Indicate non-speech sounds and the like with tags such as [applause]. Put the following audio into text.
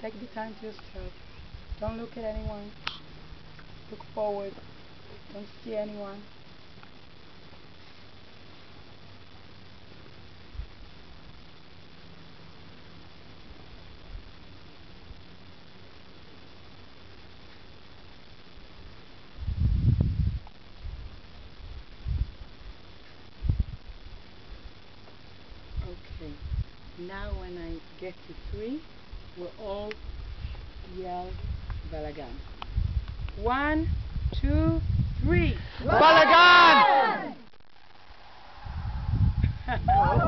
take the time to yourself. Don't look at anyone. Look forward. Don't see anyone. Okay. Now when I get to three, we'll all yell Balagan. One, two, three. Balagan! [laughs]